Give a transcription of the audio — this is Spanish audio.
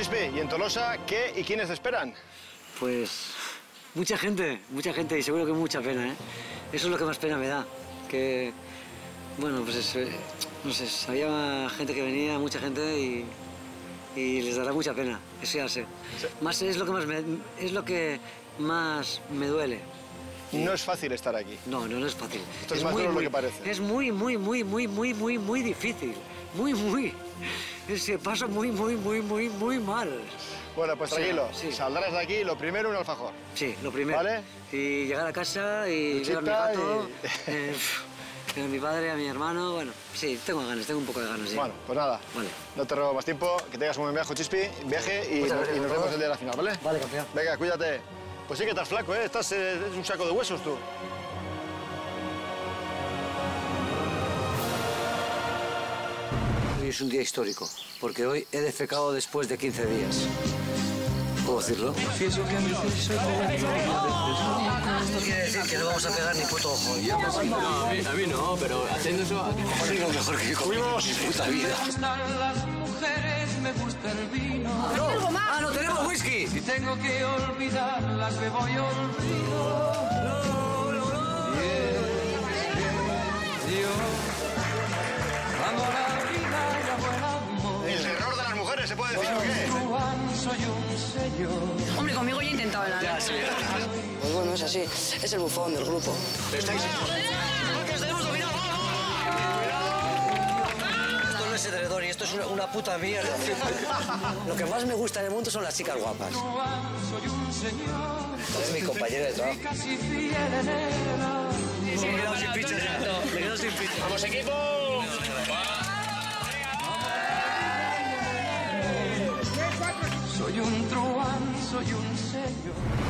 Chispe, ¿y en Tolosa qué y quiénes te esperan? Pues mucha gente, mucha gente y seguro que mucha pena, ¿eh? Eso es lo que más pena me da, que, bueno, pues es, eh, no sé, había gente que venía, mucha gente y, y les dará mucha pena, eso ya sé. Más es lo que más me, es lo que más me duele. No es fácil estar aquí. No, no, no es fácil. Esto es más duro de lo muy, que parece. Es muy, muy, muy, muy, muy, muy, muy difícil. Muy, muy. Se pasa muy, muy, muy, muy, muy mal. Bueno, pues O sea, tranquilo, sí. saldrás de aquí, lo primero un alfajor. Sí, lo primero. ¿Vale? Y llegar a casa y ver a mi gato, y- eh, a mi padre, a mi hermano. Bueno, sí, tengo ganas, tengo un poco de ganas. sí. Bueno, pues nada, Vale. no te robo más tiempo, que tengas un buen viaje, Chispi, viaje y, nos- y vemos el día de la final, ¿vale? Vale, campeón. Venga, cuídate. Pues sí que estás flaco, ¿eh? Estás eh, es un saco de huesos tú. Hoy es un día histórico, porque hoy he defecado después de 15 días. ¿Puedo decirlo? Esto quiere decir que no vamos a pegar ni puto ojo. No, a mí, a mí no, pero haciendo eso... Lo mejor que en puta vida. gustan las mujeres, me gusta el vino. ¡No! ¡Ah, no tenemos whisky! Si tengo que olvidarlas, me voy olvido. ¿Se puede decir o qué? Juan, soy un señor. Hombre, conmigo yo he intentado en la Pues bueno, es así. Es el bufón del grupo. Esto no es edredón y esto es una, una puta mierda. Lo que más me gusta en el mundo son las chicas guapas. Juan, soy un señor. Es mi compañera de trabajo. Me he quedado sin pichas ya. Me he quedado sin pichas. ¡Vamos, equipo! Soy un truán, soy un señor.